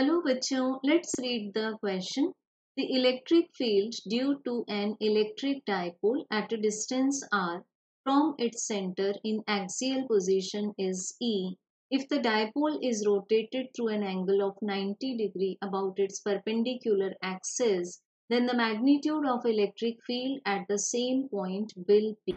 Hello बच्चों let's read the question the electric field due to an electric dipole at a distance R from its centre in axial position is E if the dipole is rotated through an angle of 90 degree about its perpendicular axis then the magnitude of electric field at the same point will be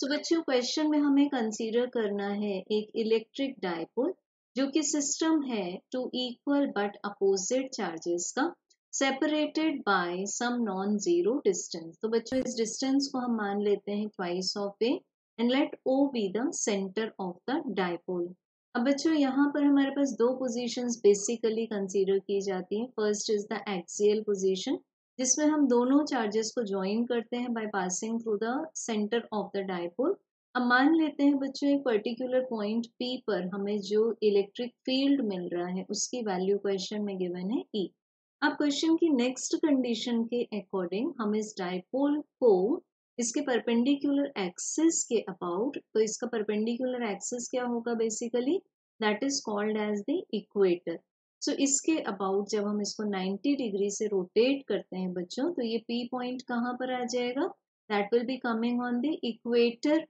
so बच्चों question में हमें consider करना है एक electric dipole जो कि system है two equal but opposite charges का separated by some non zero distance तो बच्चों, इस डिस्टेंस को हम मान लेते हैं twice of a and let O be the centre of the dipole अब बच्चों, यहाँ पर हमारे पास दो पोजीशंस बेसिकली कंसीडर की जाती हैं. First is the axial position जिसमें हम दोनों चार्जेस को ज्वाइन करते हैं by passing through the centre of the dipole अब मान लेते हैं बच्चों, एक पर्टिकुलर पॉइंट पी पर हमें जो इलेक्ट्रिक फ़ील्ड मिल रहा है, उसकी वैल्यू क्वेश्चन में गिवन है ई e. अब क्वेश्चन की नेक्स्ट कंडीशन के अकॉर्डिंग हम इस डायपोल को इसके परपेंडिकुलर एक्सिस के अबाउट तो इसका परपेंडिकुलर एक्सिस क्या होगा basically that is called as the equator so इसके अबाउट जब हम इसको 90 डिग्री से रोटेट करते हैं बच्चों तो ये पी पॉइंट कहाँ पर आ जाएगा? That will be coming on the equator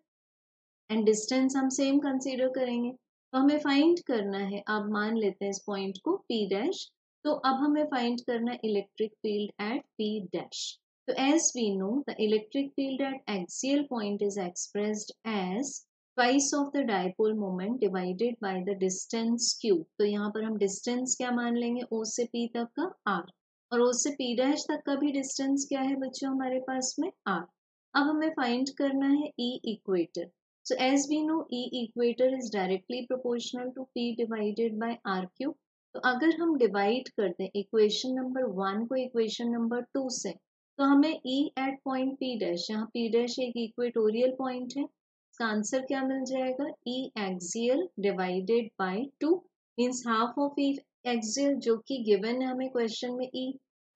and distance हम सेम कंसीडर करेंगे। तो हमें फाइंड करना है। आप मान लेते हैं इस पॉइंट को पी डैश तो अब हमें फाइंड करना है electric field at P dash तो as we know the electric field at axial point is expressed as twice of the dipole moment divided by the distance cube तो यहाँ पर हम डिस्टेंस क्या मान लेंगे? ओ से पी तक का आर और ओ से पी डैश तक का भी डिस्टेंस क्या है बच्चों हमारे पास में? आर अब हमें फाइंड करना है e equator So, as we know E equator is directly proportional to P divided by R cube. तो अगर हम डिवाइड कर दें इक्वेशन नंबर वन को इक्वेशन नंबर टू से तो हमें E at point P dash यहाँ P डैश एक इक्वेटोरियल पॉइंट है। इसका आंसर क्या मिल जाएगा? E axial divided by two means half of E axial जो कि गिवन है हमें क्वेश्चन में E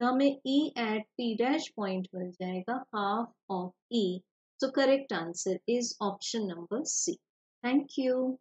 तो हमें E at P dash point मिल जाएगा half of E So correct answer is option number C. Thank you.